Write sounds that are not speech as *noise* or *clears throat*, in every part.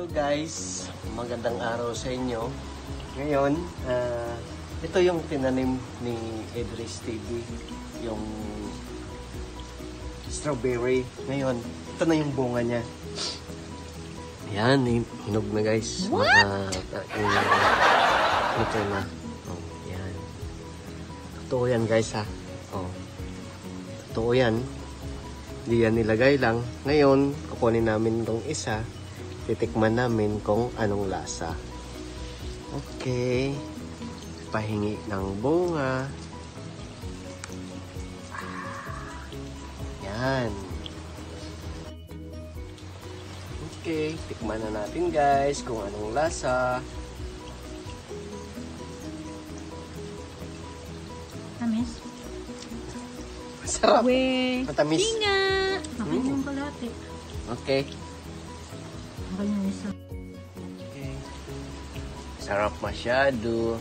Hello guys, magandang araw sa inyo. Ngayon, ah, ito yung tinanim ni Edris TV, yung strawberry. Ngayon, ito na yung bunga niya. Yan, hin- hinog na guys. What? Mga, uh, ito na. Oh, yan. Totoo yan guys ha. Oh. Totoo yan. Hindi yan nilagay lang. Ngayon, kukunin namin itong isa. Titikman namin kung anong lasa. Okay. Pahingi ng bunga. Yan. Okay, tikman na natin guys kung anong lasa. Tamis? Masarap. We! Matamis. Tinga! Mm. yung kalate. Okay. Akin yung isa. Okay. Sarap masyado.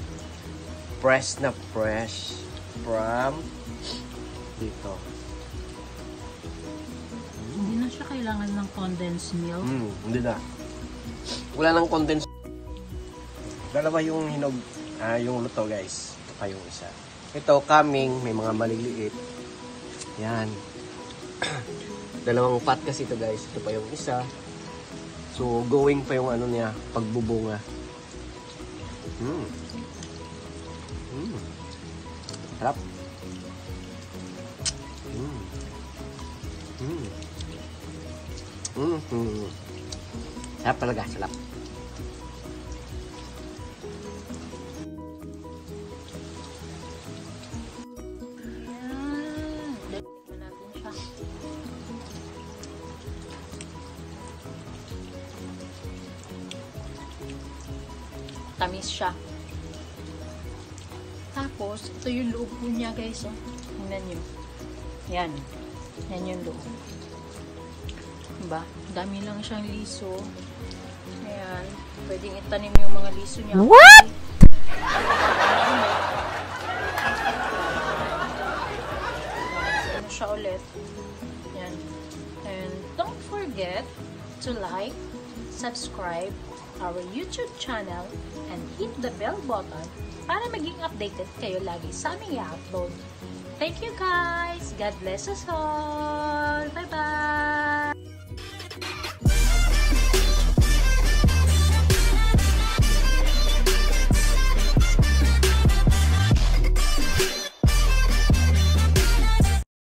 Fresh na fresh from dito. Hindi na siya kailangan ng condensed milk. Hmm, hindi na. Wala nang condense. Dalawa yung hinog, ah, yung luto guys. Ito pa yung isa. Ito, coming, may mga maliliit. Yan. *clears throat* Dalawang pot kasi ito guys. Ito pa yung isa. So, going pa yung ano niya, pagbubunga. Hmm. Hmm. Sarap. Hmm. Hmm. Mm -hmm. Sarap talaga, sarap. Tamis siya. Tapos, ito yung loob po niya guys. Oh. Tingnan nyo. Yan. Yan yung loob. Diba? Dami lang siyang liso. Ayan. Pwedeng itanim yung mga liso niya. What? Ano siya ulit. Yan. And don't forget to like, subscribe our YouTube channel and hit the bell button para maging updated kayo lagi sa aming i-upload. Thank you guys! God bless us all!